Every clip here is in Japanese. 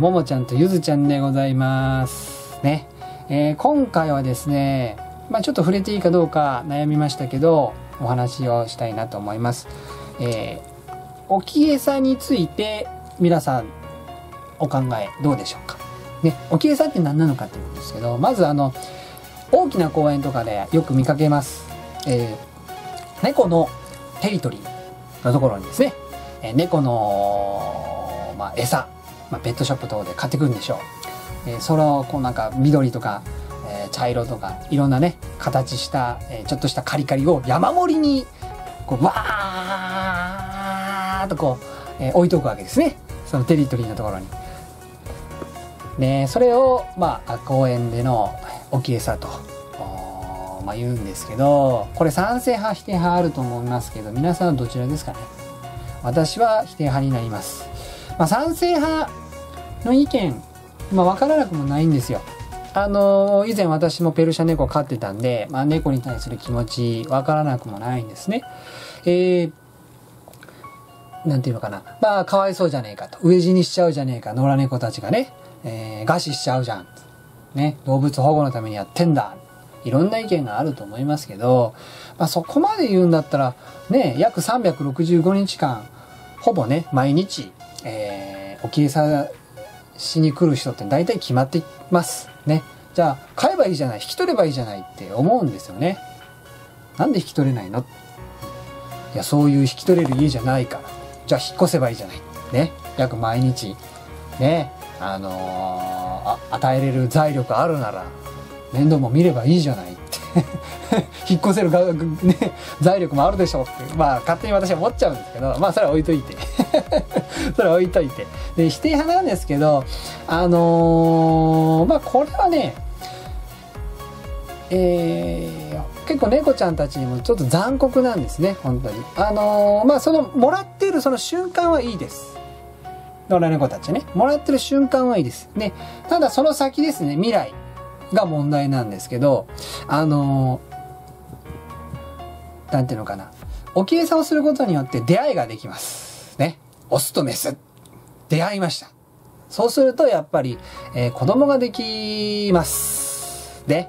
ももちゃんとゆずちゃんでございます。ね。えー今回はですね、まあちょっと触れていいかどうか悩みましたけど、お話をしたいなと思います。えー、沖餌について、皆さん、お考えどうでしょうか？ね、沖餌って何なのかっていうんですけど、まずあの、大きな公園とかでよく見かけます。えー、猫のテリトリーのところにですね、えー猫の、まあ、餌、まあ、ペットショップ等で買ってくるんでしょう。えーそれをこうなんか緑とか、えー茶色とかいろんなね形した、えーちょっとしたカリカリを山盛りにこうわーっとこう、えー置いとくわけですねそのテリトリーのところに。ねそれをまあ公園での置き餌と。まあ、言うんですけどこれ賛成派否定派あると思いますけど皆さんはどちらですかね私は否定派になります、まあ、賛成派の意見まあ、分からなくもないんですよ。あのー以前私もペルシャ猫飼ってたんで、まあ、猫に対する気持ち分からなくもないんですね。えー、なんていうのかな。まあ、かわいそうじゃねえかと。飢え死にしちゃうじゃねえか。野良猫たちがね、えー、餓死しちゃうじゃん。ね、動物保護のためにやってんだ。いろんな意見があると思いますけど、まあ、そこまで言うんだったら、ね、約365日間、ほぼね、毎日、えー、沖餌しに来る人って大体決まってます。ね。じゃあ、買えばいいじゃない、引き取ればいいじゃないって思うんですよね。なんで引き取れないの？いや、そういう引き取れる家じゃないから。じゃあ、引っ越せばいいじゃない。ね。約毎日、ね。あのーあ与えれる財力あるなら、面倒も見ればいいじゃない。引っ越せるが、ね、財力もあるでしょうって。まあ、勝手に私は思っちゃうんですけど、まあ、それは置いといて。それは置いといて。で、否定派なんですけど、あのーまあ、これはね、えー結構猫ちゃんたちにもちょっと残酷なんですね、本当に。あのーまあ、その、もらってるその瞬間はいいです。野良猫たちね。もらってる瞬間はいいです。ね。ただその先ですね、未来が問題なんですけど、あのーなんていうのかな。置き餌をすることによって出会いができます。ね。オスとメス。出会いました。そうすると、やっぱり、えー子供ができます。で、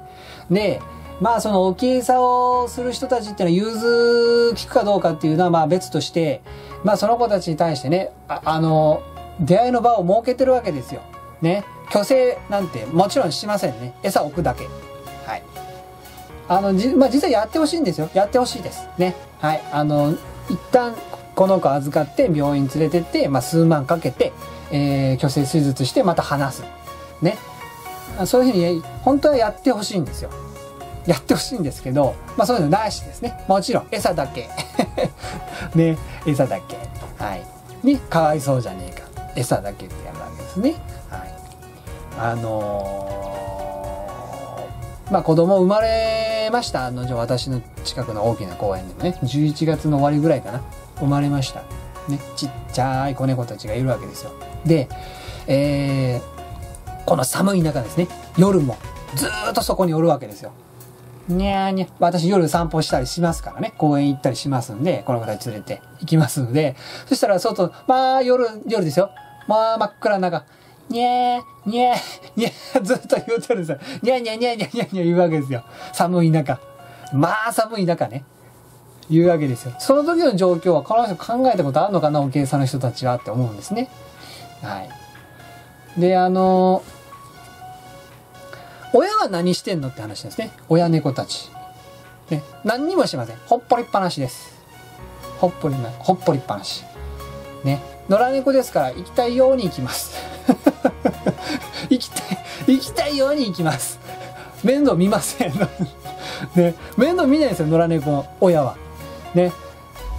で、まあその置き餌をする人たちっていうのは融通聞くかどうかっていうのはまあ別として、まあその子たちに対してね、ああの、出会いの場を設けてるわけですよ。ね。虚勢なんてもちろんしませんね。餌置くだけ。はい。あの、じ、まあ、実はやってほしいんですよ。やってほしいです。ね。はい。あの、一旦、この子預かって病院連れてって、まあ、数万かけて、えー、虚勢手術してまた離す。ね。あそういうふうに、本当はやってほしいんですよ。やってほしいんですけど、まあ、そういうのなしですね。もちろん、餌だけ。ね。餌だけ。はい。に、かわいそうじゃねえか。餌だけってやるわけですね。あのーまあ子供生まれました。あの、じゃ私の近くの大きな公園でもね、11月の終わりぐらいかな。生まれました。ね、ちっちゃい子猫たちがいるわけですよ。で、えー、この寒い中ですね、夜もずっとそこにおるわけですよ。にゃーにゃ。私夜散歩したりしますからね。公園行ったりしますんで、この子たち連れて行きますので、そしたら外、まあ夜、夜ですよ。まあ真っ暗な中、にゃー、にゃー、にゃー、ずっと言うてるんですよ。にゃにゃにゃにゃにゃにゃ言うわけですよ。寒い中。まあ寒い中ね。言うわけですよ。その時の状況はこの人考えたことあるのかな、お計算の人たちはって思うんですね。はい。で、あの親は何してんのって話ですね。親猫たち。ね、何にもしません。ほっぽりっぱなしです。ほっぽりな、ほっぽりっぱなし。ね。野良猫ですから、行きたいように行きます。行きたい、行きたいように行きます。面倒見ません。ね。面倒見ないですよ、野良猫の親は。ね。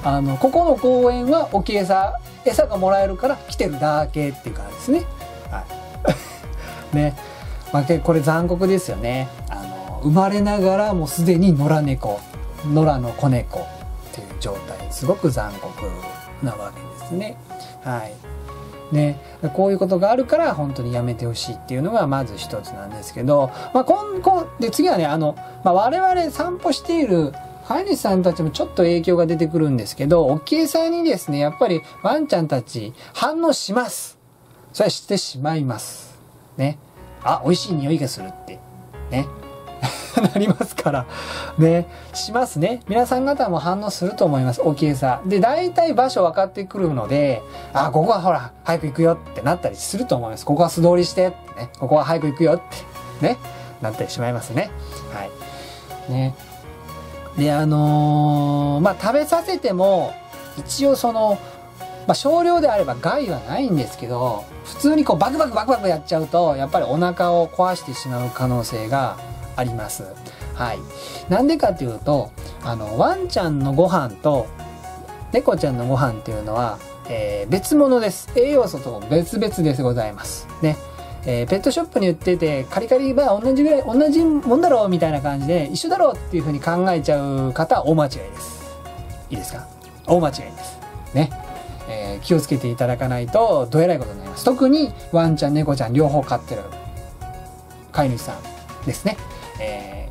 あの、ここの公園は置き餌、餌がもらえるから来てるだけっていう感じですね。はい。ね。まあ、けこれ残酷ですよね。あの、生まれながらもうすでに野良猫、野良の子猫っていう状態、すごく残酷なわけですね。はい。ね、こういうことがあるから本当にやめてほしいっていうのがまず一つなんですけど、まあ、今後、で、次はね、あの、まあ、我々散歩している飼い主さんたちもちょっと影響が出てくるんですけど、おっきいさんにですね、やっぱりワンちゃんたち反応します。それはしてしまいます。ね。あ、美味しい匂いがするって。ね。なりますから。ね。しますね。皆さん方も反応すると思います。大きいさ。で、大体場所分かってくるので、あ、ここはほら、早く行くよってなったりすると思います。ここは素通りしてね。ここは早く行くよって。ね。なったりしまいますね。はい。ね。で、あのー、まあ、食べさせても、一応その、まあ、少量であれば害はないんですけど、普通にこうバクバクバクバクやっちゃうと、やっぱりお腹を壊してしまう可能性があります。はい。なんでかっていうと、あの、ワンちゃんのご飯と猫ちゃんのご飯っていうのは、えー、別物です。栄養素と別々でございます。ね。えー、ペットショップに売ってて、カリカリは同じぐらい、同じもんだろうみたいな感じで、一緒だろうっていうふうに考えちゃう方は大間違いです。いいですか？大間違いです。ね。えー、気をつけていただかないと、どえらいことになります。特に、ワンちゃん、猫ちゃん、両方飼ってる飼い主さんですね。え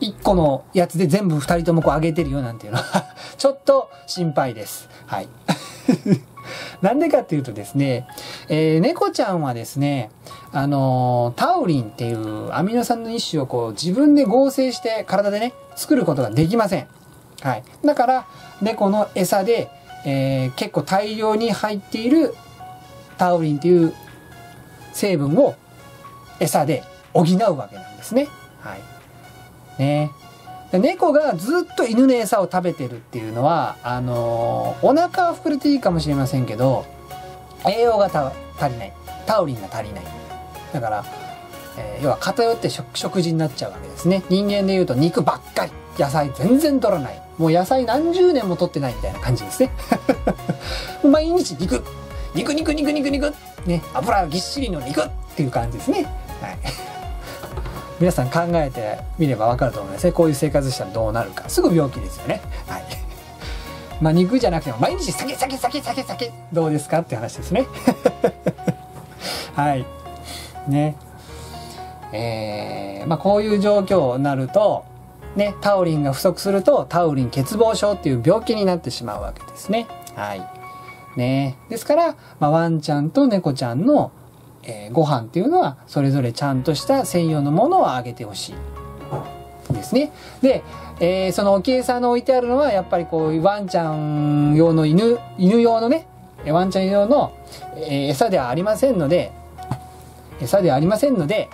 ー、1個のやつで全部2人ともこう上げてるよなんていうのは ちょっと心配です。はい。なんでかっていうとですね、えー、猫ちゃんはですね、あのー、タウリンっていうアミノ酸の一種をこう自分で合成して体でね、作ることができません。はい。だから、猫の餌で、えー、結構大量に入っているタウリンっていう成分を餌で補うわけなんですね。はい。ね。猫がずっと犬の餌を食べてるっていうのは、あのー、お腹は膨れていいかもしれませんけど、栄養が足りない。タウリンが足りない。だから、えー、要は偏って食事になっちゃうわけですね。人間で言うと肉ばっかり。野菜全然取らない。もう野菜何十年も取ってないみたいな感じですね。毎日肉。肉肉肉肉肉。ね。油ぎっしりの肉っていう感じですね。はい。皆さん考えてみればわかると思いますね。こういう生活したらどうなるか。すぐ病気ですよね。はい。まあ肉じゃなくても毎日酒酒酒酒酒どうですかって話ですね。はい。ね。えー、まあこういう状況になると、ね、タウリンが不足するとタウリン欠乏症っていう病気になってしまうわけですね。はい。ね。ですから、まあ、ワンちゃんと猫ちゃんのえー、ご飯っていうのはそれぞれちゃんとした専用のものをあげてほしいですね。で、えー、その置き餌の置いてあるのはやっぱりこうワンちゃん用の犬犬用のねワンちゃん用の、え、餌ではありませんので餌ではありませんので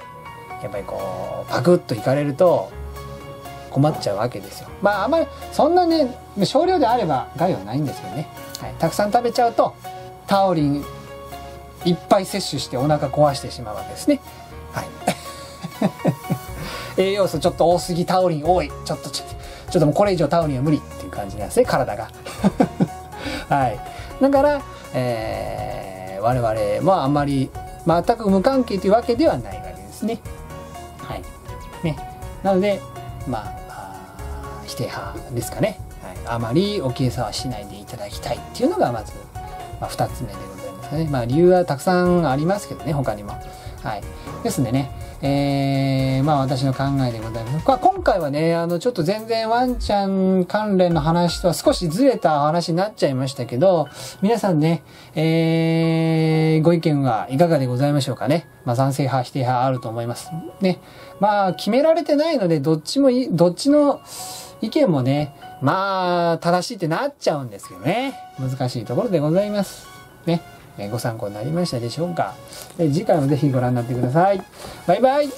やっぱりこうパクッといかれると困っちゃうわけですよ。まああんまりそんなね少量であれば害はないんですけどね、はい、たくさん食べちゃうとタオリンいっぱい摂取してお腹壊してしまうわけですね。はい。栄養素ちょっと多すぎ、タオリン多い。ちょっとちょっと、ちょっともうこれ以上タオリンは無理っていう感じなんですね、体が。はい。だから、えー、我々もあんまり全く無関係というわけではないわけですね。はい。ね。なので、まあ、あ否定派ですかね。はい。あまりお計算はしないでいただきたいっていうのがまず、まあ、2つ目でございます。ね。まあ理由はたくさんありますけどね、他にも。はい。ですんでね、えー、まあ私の考えでございます。今回はね、あの、ちょっと全然ワンちゃん関連の話とは少しずれた話になっちゃいましたけど、皆さんね、えー、ご意見はいかがでございましょうかね。まあ賛成派、否定派あると思います。ね。まあ決められてないので、どっちもい、どっちの意見もね、まあ正しいってなっちゃうんですけどね。難しいところでございます。ね。ご参考になりましたでしょうか。次回もぜひご覧になってください。バイバイ